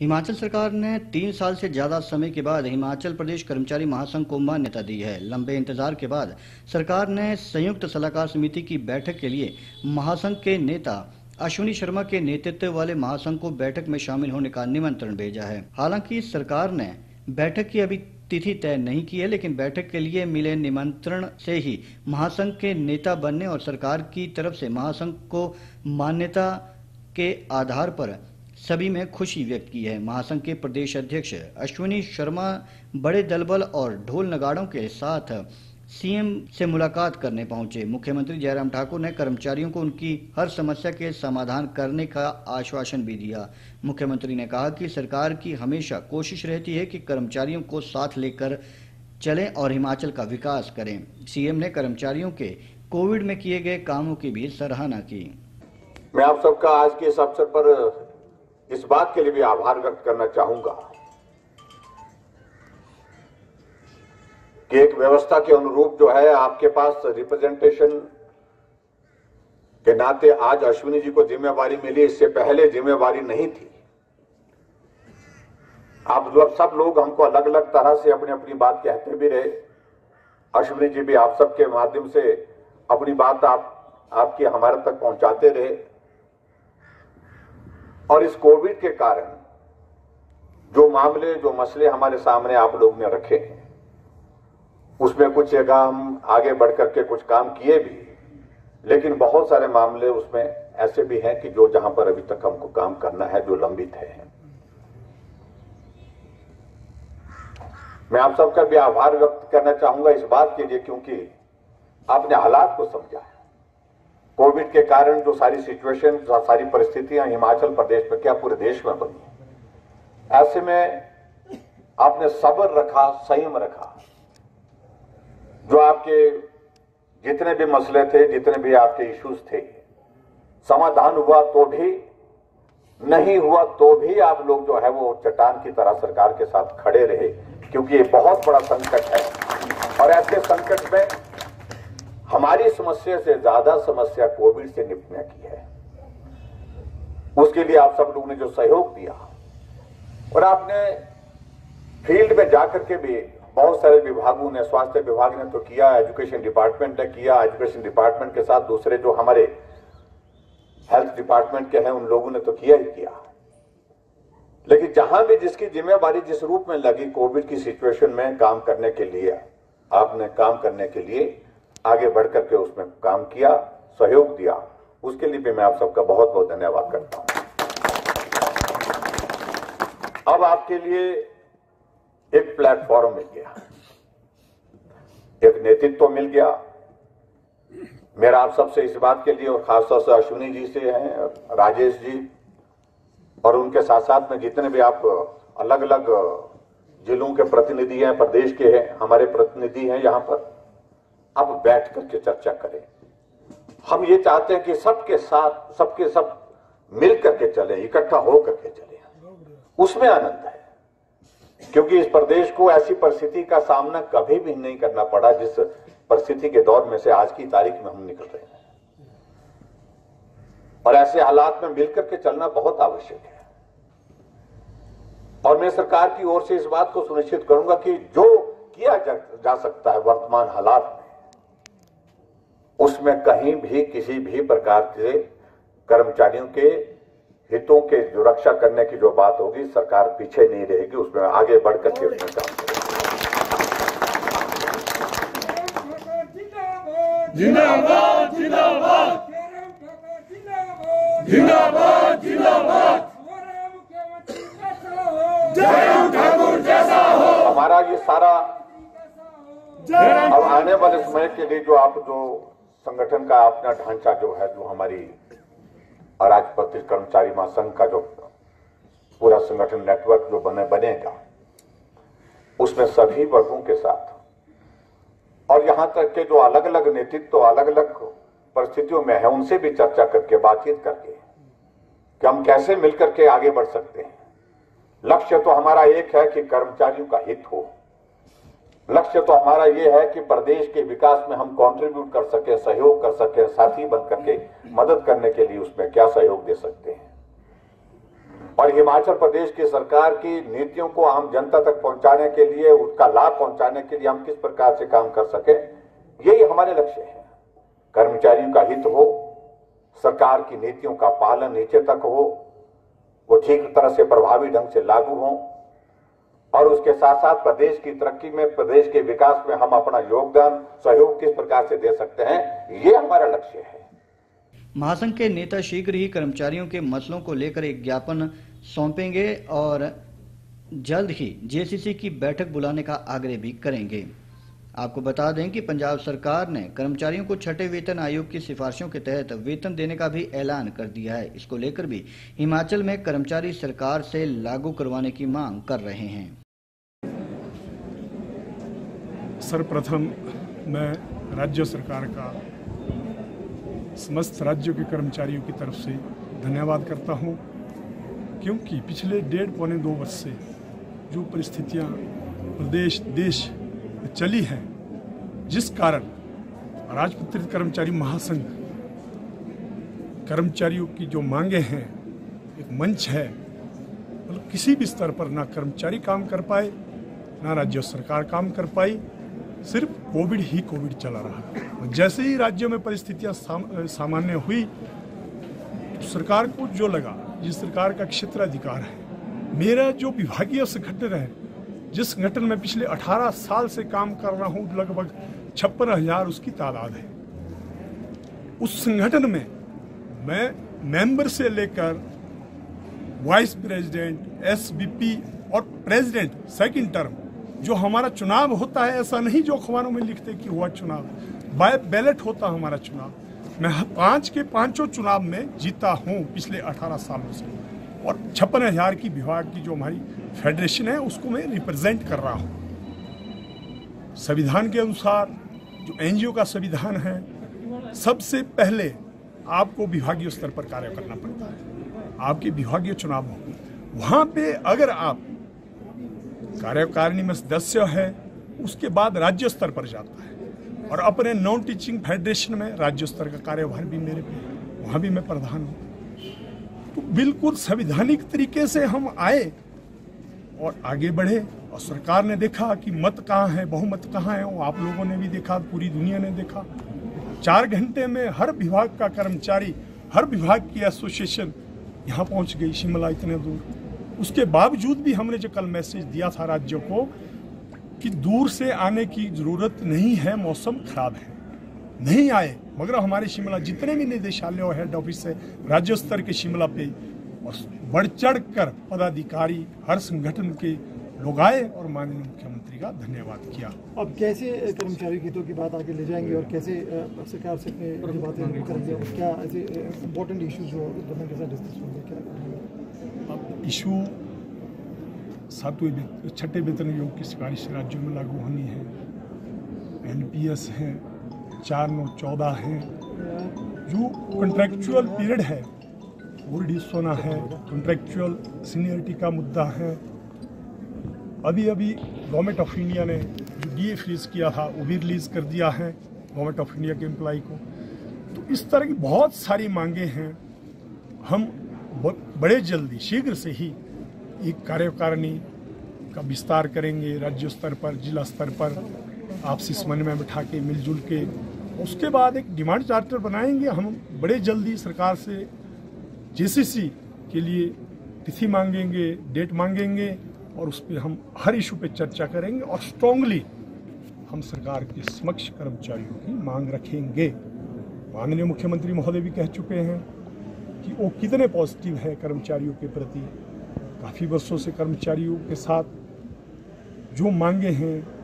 हिमाचल सरकार ने तीन साल से ज़्यादा समय के बाद हिमाचल प्रदेश कर्मचारी महासंघ को मान्यता दी है। लंबे इंतज़ार के बाद सरकार ने संयुक्त सलाहकार समिति की बैठक के लिए महासंघ के नेता अश्विनी शर्मा के नेतृत्व वाले महासंघ को बैठक में शामिल होने का निमंत्रण भेजा है। हालाँकि सरकार ने बैठक की अभी तिथि तय नहीं की है, लेकिन बैठक के लिए मिले निमंत्रण से ही महासंघ के नेता बनने और सरकार की तरफ़ से महासंघ को मान्यता के आधार पर सभी में खुशी व्यक्त की है। महासंघ के प्रदेश अध्यक्ष अश्विनी शर्मा, बड़े दलबल और ढोल नगाड़ों के साथ सीएम से मुलाकात करने पहुँचे। मुख्यमंत्री जयराम ठाकुर ने कर्मचारियों को उनकी हर समस्या के समाधान करने का आश्वासन भी दिया। मुख्यमंत्री ने कहा कि सरकार की हमेशा कोशिश रहती है कि कर्मचारियों को साथ लेकर चलें और हिमाचल का विकास करें। सीएम ने कर्मचारियों के कोविड में किए गए कामों की भी सराहना की। मैं आप सबका आज के इस अवसर पर इस बात के लिए भी आभार व्यक्त करना चाहूँगा कि एक व्यवस्था के अनुरूप जो है आपके पास रिप्रेजेंटेशन के नाते आज अश्विनी जी को जिम्मेवारी मिली, इससे पहले जिम्मेवारी नहीं थी। आप लोग सब लोग हमको अलग अलग तरह से अपनी अपनी बात कहते भी रहे। अश्विनी जी भी आप सबके माध्यम से अपनी बात आप, आपकी हमारे तक पहुंचाते रहे। और इस कोविड के कारण जो मामले, जो मसले हमारे सामने आप लोग ने रखे हैं, उसमें कुछ जगह हम आगे बढ़ करके कुछ काम किए भी, लेकिन बहुत सारे मामले उसमें ऐसे भी हैं कि जो जहाँ पर अभी तक हमको काम करना है, जो लंबित है। मैं आप सबका भी आभार व्यक्त करना चाहूँगा इस बात के लिए, क्योंकि आपने हालात को समझा है। कोविड के कारण जो सारी सिचुएशन सारी परिस्थितियाँ हिमाचल प्रदेश में, क्या पूरे देश में बनी ऐसे में आपने सब्र रखा, संयम रखा। जो आपके जितने भी मसले थे, जितने भी आपके इश्यूज़ थे, समाधान हुआ तो भी, नहीं हुआ तो भी आप लोग जो है वो चट्टान की तरह सरकार के साथ खड़े रहे, क्योंकि ये बहुत बड़ा संकट है। और ऐसे संकट में हमारी समस्या से ज़्यादा समस्या कोविड से निपटने की है। उसके लिए आप सब लोगों ने जो सहयोग दिया, और आपने फ़ील्ड में जाकर के भी बहुत सारे विभागों ने, स्वास्थ्य विभाग ने तो किया, एजुकेशन डिपार्टमेंट ने किया, एजुकेशन डिपार्टमेंट के साथ दूसरे जो हमारे हेल्थ डिपार्टमेंट के हैं, उन लोगों ने तो किया ही किया। लेकिन जहाँ भी जिसकी जिम्मेवारी जिस रूप में लगी कोविड की सिचुएशन में काम करने के लिए, आपने काम करने के लिए आगे बढ़ करके उसमें काम किया, सहयोग दिया। उसके लिए भी मैं आप सबका बहुत बहुत धन्यवाद करता हूँ। अब आपके लिए एक प्लेटफॉर्म मिल गया। एक नेतृत्व तो मिल गया। मेरा आप सबसे इस बात के लिए और खासतौर से अश्विनी जी से हैं, राजेश जी, और उनके साथ साथ में जितने भी आप अलग अलग जिलों के प्रतिनिधि हैं, प्रदेश के हैं, हमारे प्रतिनिधि हैं यहाँ पर। अब बैठ करके चर्चा करें। हम ये चाहते हैं कि सबके साथ सबके सब मिल करके चले इकट्ठा हो करके चले। उसमें आनंद है क्योंकि इस प्रदेश को ऐसी परिस्थिति का सामना कभी भी नहीं करना पड़ा जिस परिस्थिति के दौर में से आज की तारीख में हम निकल रहे हैं। और ऐसे हालात में मिलकर के चलना बहुत आवश्यक है। और मैं सरकार की ओर से इस बात को सुनिश्चित करूँगा कि जो किया जा, जा सकता है वर्तमान हालात उसमें कहीं भी किसी भी प्रकार के कर्मचारियों के हितों के जो रक्षा करने की जो बात होगी सरकार पीछे नहीं रहेगी उसमें आगे बढ़कर के उसमें काम हमारा ये सारा अब आने वाले समय के लिए जो आप जो संगठन का अपना ढांचा जो है, जो हमारी अराजपत्रित कर्मचारी महासंघ का जो पूरा संगठन नेटवर्क जो बने, बनेगा, उसमें सभी वर्गों के साथ। और यहाँ तक के जो अलग अलग नेतृत्व तो अलग अलग परिस्थितियों में है, उनसे भी चर्चा करके, बातचीत करके, कि हम कैसे मिलकर के आगे बढ़ सकते हैं। लक्ष्य तो हमारा एक है कि कर्मचारियों का हित हो। लक्ष्य तो हमारा ये है कि प्रदेश के विकास में हम कंट्रीब्यूट कर सके, सहयोग कर सके, साथी बन करके मदद करने के लिए उसमें क्या सहयोग दे सकते हैं? और हिमाचल प्रदेश की सरकार की नीतियों को आम जनता तक पहुँचाने के लिए, उसका लाभ पहुँचाने के लिए हम किस प्रकार से काम कर सके, यही हमारे लक्ष्य है। कर्मचारियों का हित हो, सरकार की नीतियों का पालन नीचे तक हो, वो ठीक तरह से प्रभावी ढंग से लागू हो और उसके साथ साथ प्रदेश की तरक्की में, प्रदेश के विकास में हम अपना योगदान, सहयोग किस प्रकार से दे सकते हैं, ये हमारा लक्ष्य है। महासंघ के नेता शीघ्र ही कर्मचारियों के मसलों को लेकर एक ज्ञापन सौंपेंगे और जल्द ही जेसीसी की बैठक बुलाने का आग्रह भी करेंगे। आपको बता दें कि पंजाब सरकार ने कर्मचारियों को छठे वेतन आयोग की सिफारिशों के तहत वेतन देने का भी ऐलान कर दिया है। इसको लेकर भी हिमाचल में कर्मचारी सरकार से लागू करवाने की मांग कर रहे हैं। सर्वप्रथम मैं राज्य सरकार का समस्त राज्यों के कर्मचारियों की तरफ़ से धन्यवाद करता हूँ, क्योंकि पिछले डेढ़ पौने दो वर्ष से जो परिस्थितियाँ प्रदेश, देश चली है जिस कारण राजपत्रित कर्मचारी महासंघ कर्मचारियों की जो मांगे हैं एक मंच है मतलब किसी भी स्तर पर ना कर्मचारी काम कर पाए ना राज्य सरकार काम कर पाई सिर्फ़ कोविड ही कोविड चला रहा जैसे ही राज्यों में परिस्थितियाँ साम, सामान्य हुई तो सरकार को जो लगा जिस सरकार का क्षेत्राधिकार है मेरा जो विभागीय संगठन है जिस संगठन में पिछले 18 साल से काम कर रहा हूँ, लगभग छप्पन हज़ार उसकी तादाद है। उस संगठन में मैं मेंबर से लेकर वाइस प्रेसिडेंट एसबीपी और प्रेसिडेंट सेकंड टर्म, जो हमारा चुनाव होता है, ऐसा नहीं जो अखबारों में लिखते कि हुआ चुनाव, बाय बैलेट होता हमारा चुनाव। मैं पाँच के पाँचों चुनाव में जीता हूँ पिछले 18 सालों से। और छप्पन हज़ार की विभाग की जो हमारी फेडरेशन है, उसको मैं रिप्रेजेंट कर रहा हूँ। संविधान के अनुसार जो एनजीओ का संविधान है, सबसे पहले आपको विभागीय स्तर पर कार्य करना पड़ता है। आपके विभागीय चुनाव हो। वहाँ पे अगर आप कार्यकारिणी में सदस्य है, उसके बाद राज्य स्तर पर जाता है। और अपने नॉन टीचिंग फेडरेशन में राज्य स्तर का कार्यभार भी मेरे पे वहाँ भी मैं प्रधान हूँ। तो बिल्कुल संविधानिक तरीके से हम आए और आगे बढ़े। और सरकार ने देखा कि मत कहाँ है, बहुमत कहाँ है, वो आप लोगों ने भी देखा, पूरी दुनिया ने देखा। चार घंटे में हर विभाग का कर्मचारी, हर विभाग की एसोसिएशन यहाँ पहुँच गई शिमला इतने दूर। उसके बावजूद भी हमने जो कल मैसेज दिया था राज्यों को कि दूर से आने की ज़रूरत नहीं है, मौसम खराब है। नहीं आए। मगर हमारे शिमला जितने भी निदेशालय और हेड ऑफ़िस है राज्य स्तर के शिमला पे और बढ़ चढ़ कर पदाधिकारी हर संगठन के लोग आए और माननीय मुख्यमंत्री का धन्यवाद किया। अब कैसे कर्मचारी हितों की बात आगे ले जाएँगे और कैसे सरकार से अपने जो बातें करेंगे और क्या ऐसे इम्पोर्टेंट इश्यूज़ जो गवर्नमेंट के साथ डिस्कस होंगे क्या अब इशू सातवें छठे वेतन योग की सिफारिश राज्यों में लागू होनी है। एनपीएस है। चार नौ चौदह है। जो कॉन्ट्रेक्चुअल पीरियड है, वो रिड्यूस होना है। कॉन्ट्रेक्चुअल सीनियरिटी का मुद्दा है। अभी अभी गवर्नमेंट ऑफ़ इंडिया ने जो डी फ्रीज किया था, वो भी रिलीज़ कर दिया है गवर्नमेंट ऑफ़ इंडिया के एम्प्लाई को। तो इस तरह की बहुत सारी मांगे हैं। हम बड़े जल्दी, शीघ्र से ही एक कार्यकारिणी का विस्तार करेंगे। राज्य स्तर पर, जिला स्तर पर। आपसी समन्वय में बिठा के, मिलजुल के, उसके बाद एक डिमांड चार्टर बनाएँगे। हम बड़े जल्दी सरकार से जेसीसी के लिए तिथि मांगेंगे, डेट मांगेंगे, और उस पर हम हर इशू पे चर्चा करेंगे और स्ट्रांगली हम सरकार के समक्ष कर्मचारियों की मांग रखेंगे। माननीय मुख्यमंत्री महोदय भी कह चुके हैं कि वो कितने पॉजिटिव है कर्मचारियों के प्रति। काफ़ी वर्षों से कर्मचारियों के साथ जो मांगे हैं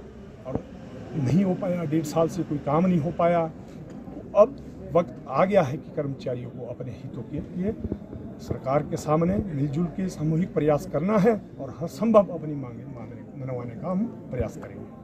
नहीं हो पाया, डेढ़ साल से कोई काम नहीं हो पाया। तो अब वक्त आ गया है कि कर्मचारियों को अपने हितों के लिए सरकार के सामने मिलजुल के सामूहिक प्रयास करना है और हर संभव अपनी मांगे मांगने मनवाने का हम प्रयास करेंगे।